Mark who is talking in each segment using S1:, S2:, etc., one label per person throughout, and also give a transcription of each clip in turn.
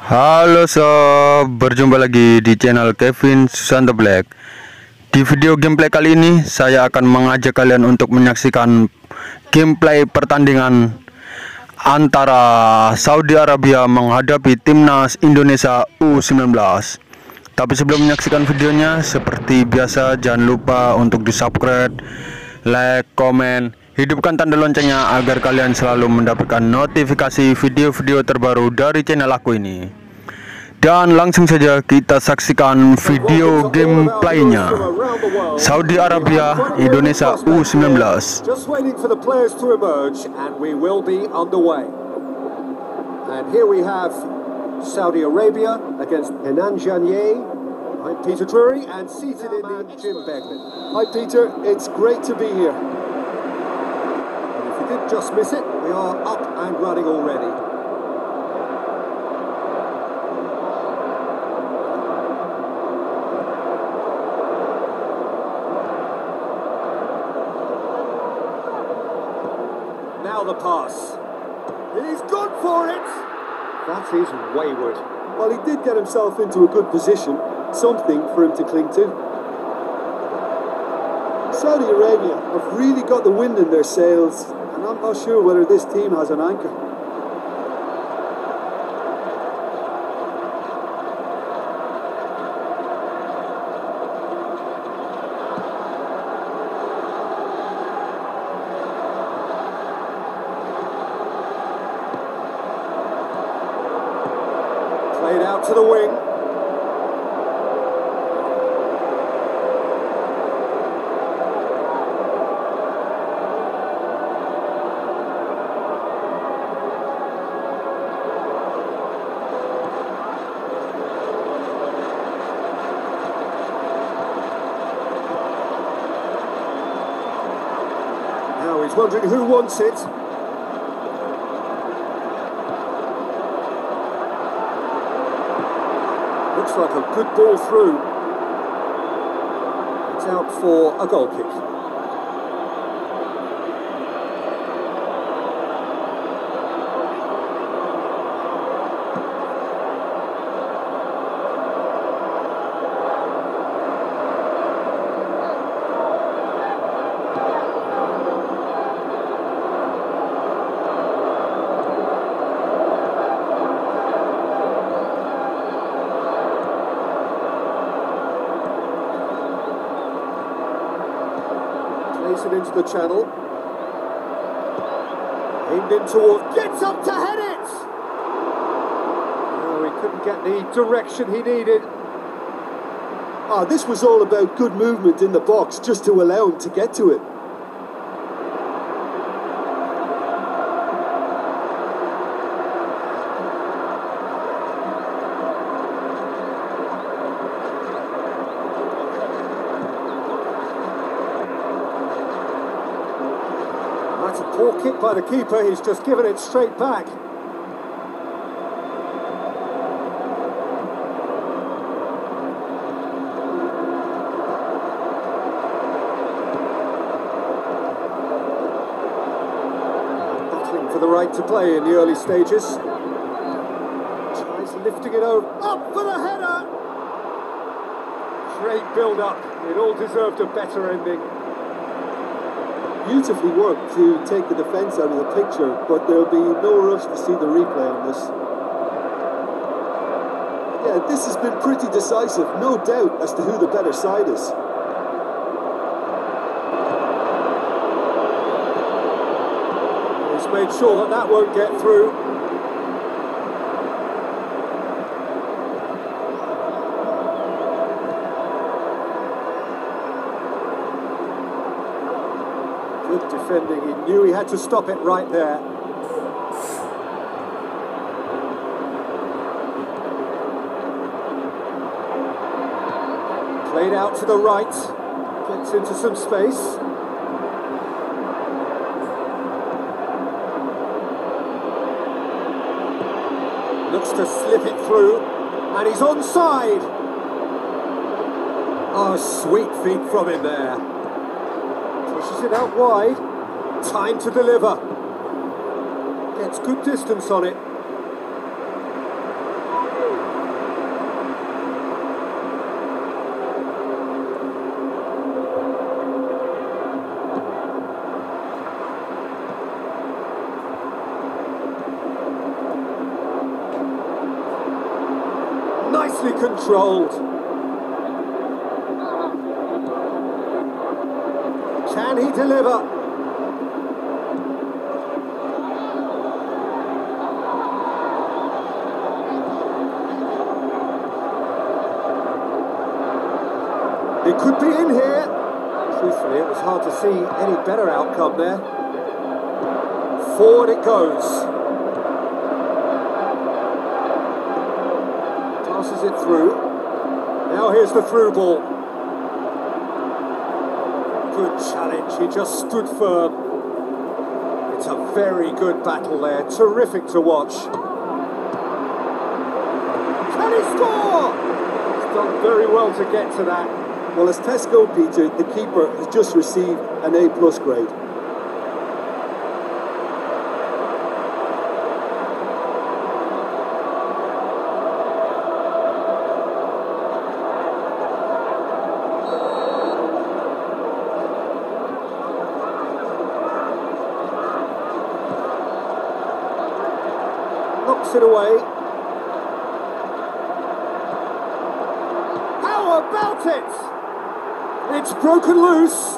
S1: Halo sob, berjumpa lagi di channel Kevin Susanto Black. Di video gameplay kali ini, saya akan mengajak kalian untuk menyaksikan gameplay pertandingan antara Saudi Arabia menghadapi timnas Indonesia U19. Tapi sebelum menyaksikan videonya, seperti biasa jangan lupa untuk di subscribe, like, komen, hidupkan tanda loncengnya agar kalian selalu mendapatkan notifikasi video-video terbaru dari channel aku ini. Dan langsung saja kita saksikan video gameplaynya. Saudi Arabia, Indonesia U19.
S2: Just waiting for the players to emerge and here we have Saudi Arabia against Henan Janier. I'm Peter Drury and seated in the Jim Beglin. Hi Peter, it's great to be here. Did just miss it, we are up and running already. Now the pass. He's gone for it! That is wayward. Well, he did get himself into a good position, something for him to cling to. Saudi Arabia have really got the wind in their sails, and I'm not sure whether this team has an anchor. Played out to the wing. Now he's wondering who wants it. Looks like a good ball through. It's out for a goal kick. Into the channel. Aimed in towards. Gets up to head it! Oh, he couldn't get the direction he needed.
S3: Ah, this was all about good movement in the box just to allow him to get to it.
S2: That's a poor kick by the keeper. He's just given it straight back. Battling for the right to play in the early stages. Tries lifting it over. Up for the header! Great build up. It all deserved a better ending.
S3: Beautifully worked to take the defence out of the picture, but there'll be no rush to see the replay on this. Yeah, this has been pretty decisive, no doubt as to who the better side is.
S2: He's made sure that that won't get through. Good defending. He knew he had to stop it right there. Played out to the right. Gets into some space. Looks to slip it through, and he's onside. Oh, sweet feet from him there it out wide. Time to deliver. Gets good distance on it. Nicely controlled. Deliver? It could be in here. Truthfully, it was hard to see any better outcome there. Forward it goes. Passes it through. Now here's the through ball. Good challenge. He just stood firm. It's a very good battle there. Terrific to watch. Can he score? He's done very well to get to that.
S3: Well, as Tesco Peter, the keeper has just received an A plus grade.
S2: Knocks it away. How about it? It's broken loose.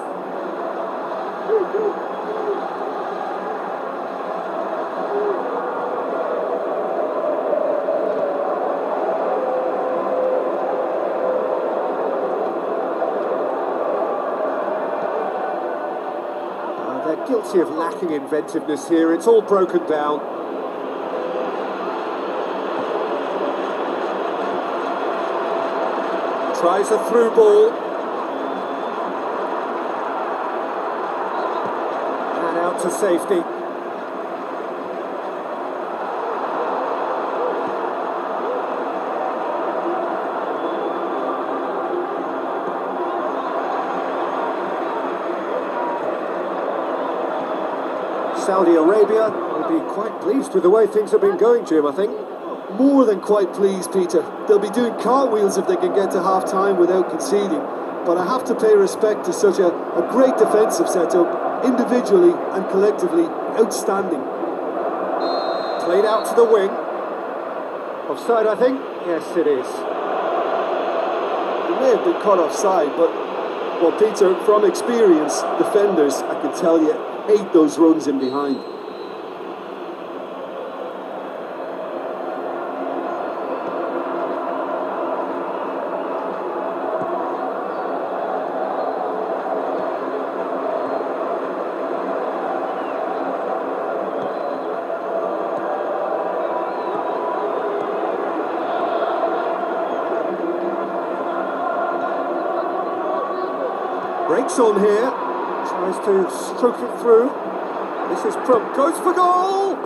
S2: Uh, they're guilty of lacking inventiveness here. It's all broken down. Tries a through ball. And out to safety. Saudi Arabia will be quite pleased with the way things have been going, Jim, I think.
S3: More than quite pleased, Peter. They'll be doing cartwheels if they can get to half time without conceding. But I have to pay respect to such a, a great defensive setup, individually and collectively outstanding.
S2: Played out to the wing. Offside, I think? Yes, it is.
S3: It may have been caught offside, but well, Peter, from experience, defenders, I can tell you, hate those runs in behind.
S2: Breaks on here. Tries to stroke it through. This is Prump. Goes for goal!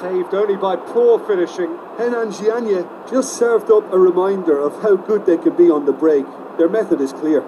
S2: Saved only by poor finishing.
S3: Henan Jianye just served up a reminder of how good they can be on the break. Their method is clear.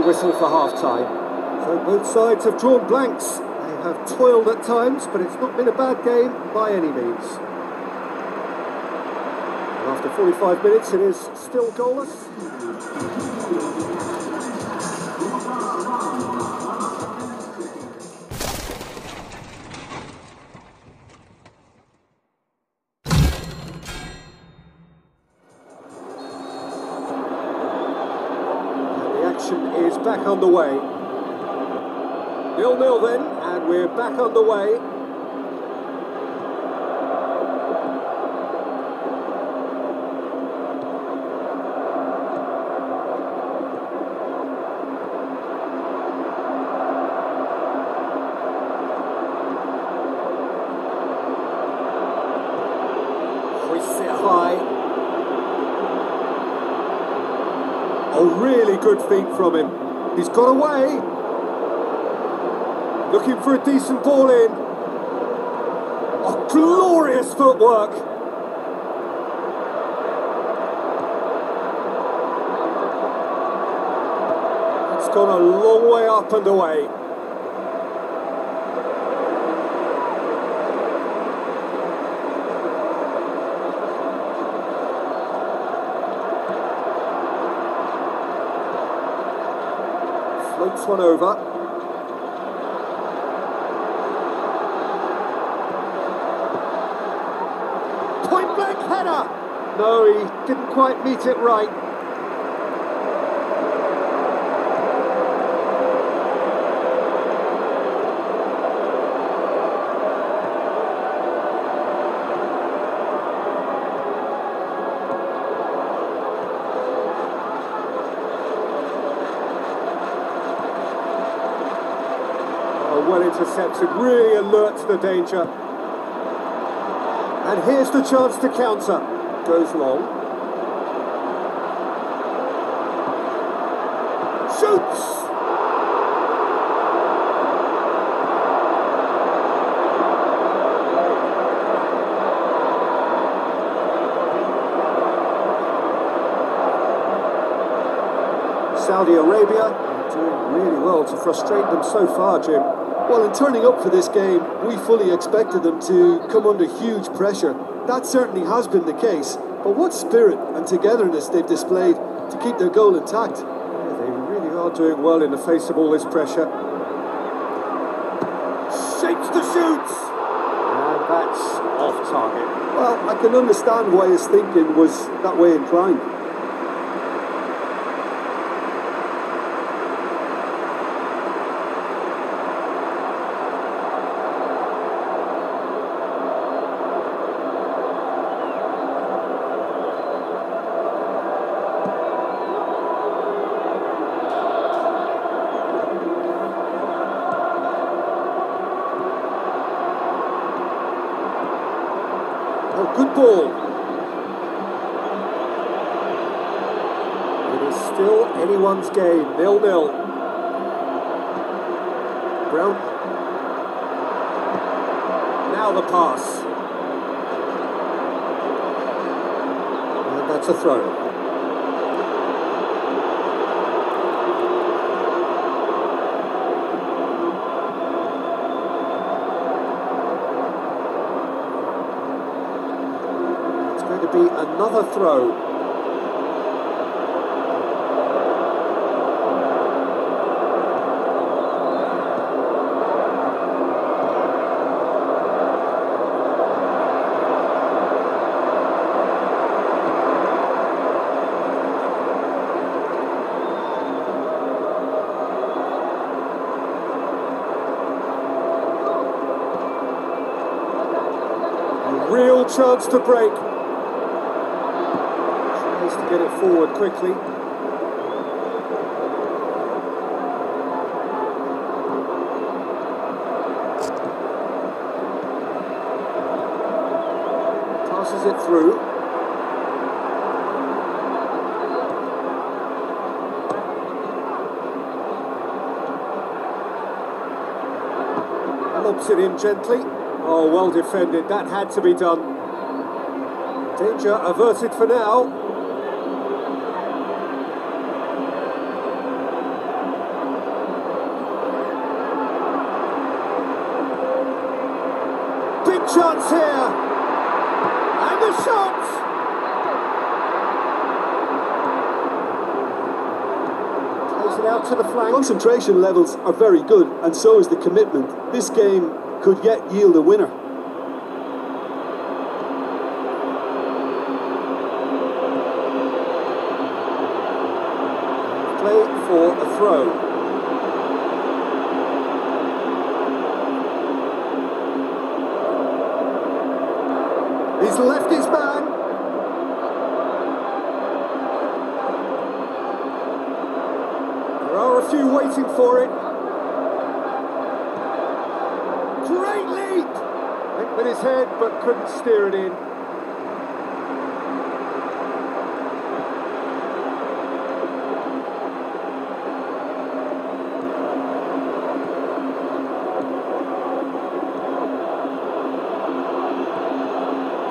S2: The whistle for half time. So both sides have drawn blanks. They have toiled at times, but it's not been a bad game by any means. And after 45 minutes, it is still goalless. On the way. Nil-nil then, and we're back on the way. Oh, really good feet from him. He's got away. Looking for a decent ball in. Oh, glorious footwork. It's gone a long way up and away. One over. Point blank header! No, he didn't quite meet it right. Oh, well intercepted, really alert to the danger. And here's the chance to counter. Goes long. Shoots! Saudi Arabia doing really well to frustrate them so far, Jim.
S3: Well, in turning up for this game, we fully expected them to come under huge pressure. That certainly has been the case. But what spirit and togetherness they've displayed to keep their goal intact.
S2: Yeah, they really are doing well in the face of all this pressure. Shapes the shoots! And that's off target.
S3: Well, I can understand why his thinking was that way inclined.
S2: Oh, good ball. It is still game, nil-nil. Brown. Now the pass. And that's a throw. It's going to be another throw. A real chance to break. Tries to get it forward quickly. Passes it through. Lobs it in gently. Oh, well defended. That had to be done. Danger averted for now. Big chance here. And the shot. Out to the flank.
S3: Concentration levels are very good, and so is the commitment. This game could yet yield a winner.
S2: waiting for it. Great leap! With his head, but couldn't steer it in.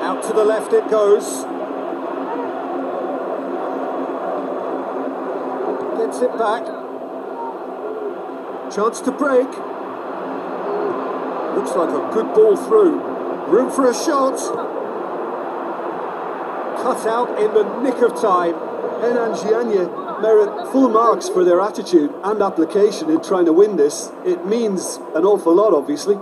S2: Out to the left it goes. Gets it back. Chance to break. Looks like a good ball through. Room for a shot. Cut out in the nick of time.
S3: Henan Jianye merit full marks for their attitude and application in trying to win this. It means an awful lot, obviously.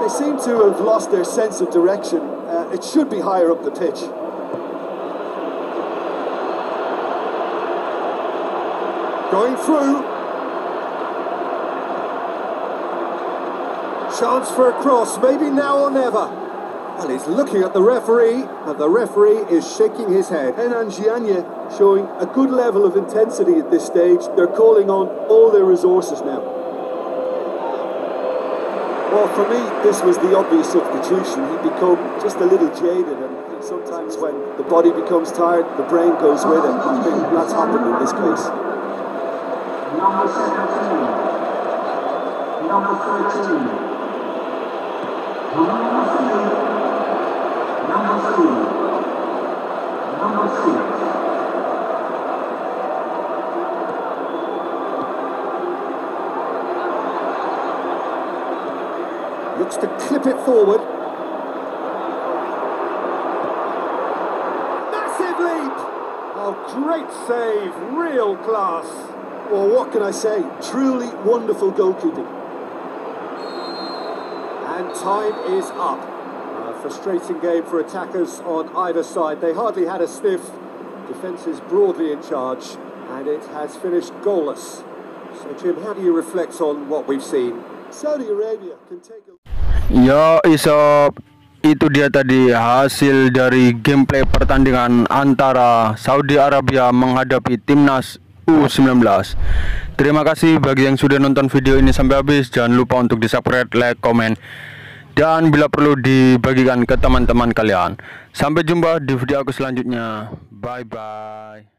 S3: They seem to have lost their sense of direction. Uh, it should be higher up the pitch.
S2: Going through. Chance for a cross, maybe now or never. Well, he's looking at the referee, and the referee is shaking his head.
S3: Henan Jianye showing a good level of intensity at this stage. They're calling on all their resources now. Well, for me, this was the obvious substitution. He'd become just a little jaded, and sometimes when the body becomes tired, the brain goes with it. I think that's happened in this case.
S4: Number 17. Number 13. Number 3. Number 3. Number 6.
S2: Looks to clip it forward. Massive leap! Oh, great save, real class.
S3: Well, what can I say? Truly wonderful goalkeeping.
S2: And time is up. A frustrating game for attackers on either side. They hardly had a sniff. Defence is broadly in charge, and it has finished goalless. So, Jim, how do you reflect on what we've seen?
S3: Saudi Arabia can take a
S1: Yo Isop itu dia tadi hasil dari gameplay pertandingan antara Saudi Arabia menghadapi timnas U19 Terima kasih bagi yang sudah nonton video ini sampai habis. Jangan lupa untuk di subscribe, like, komen. Dan bila perlu dibagikan ke teman-teman kalian. Sampai jumpa di video aku selanjutnya. Bye bye